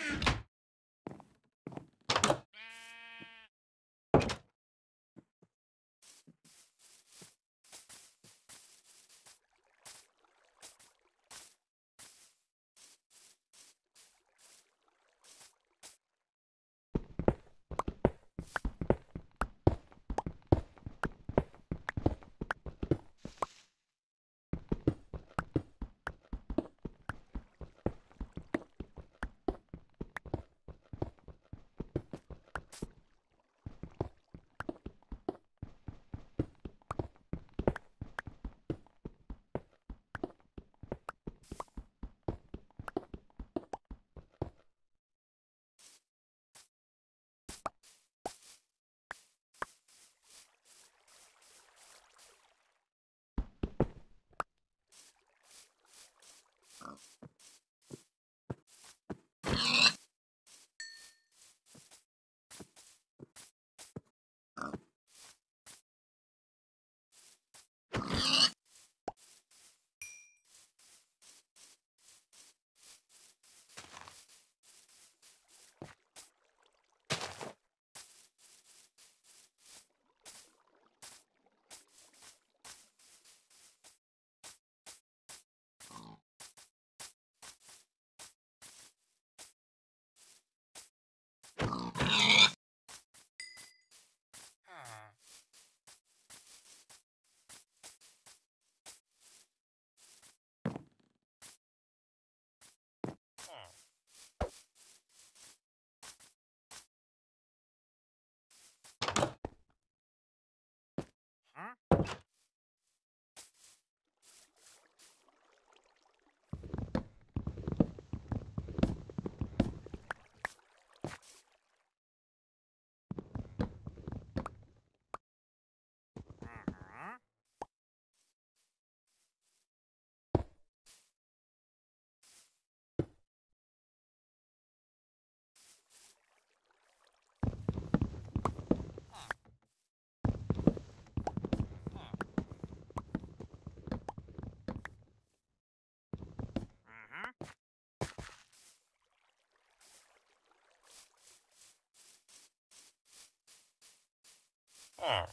you Oh.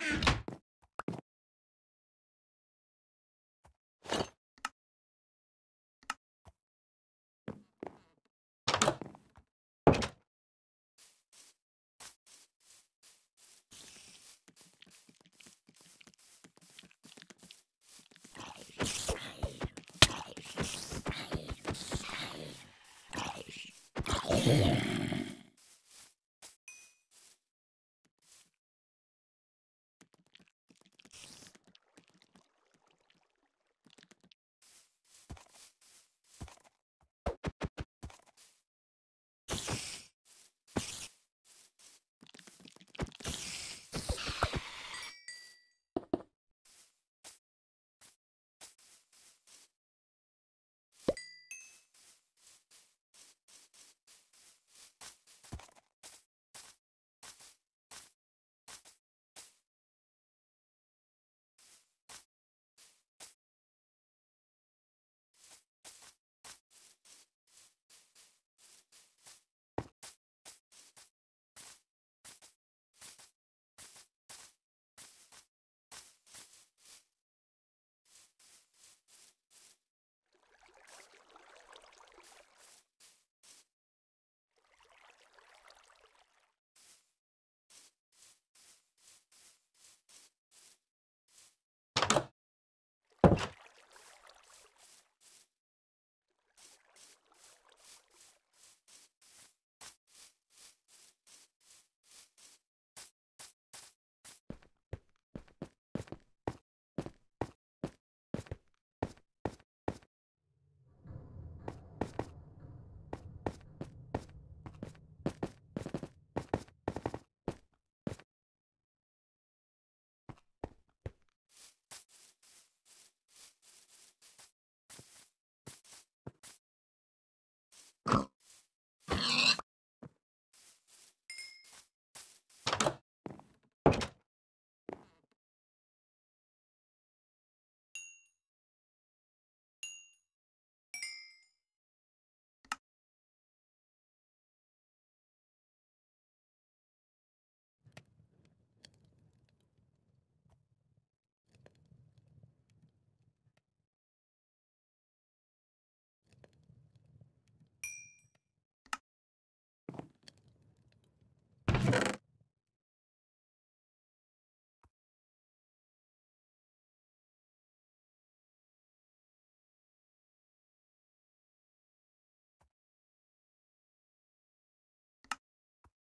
Ah. Oh.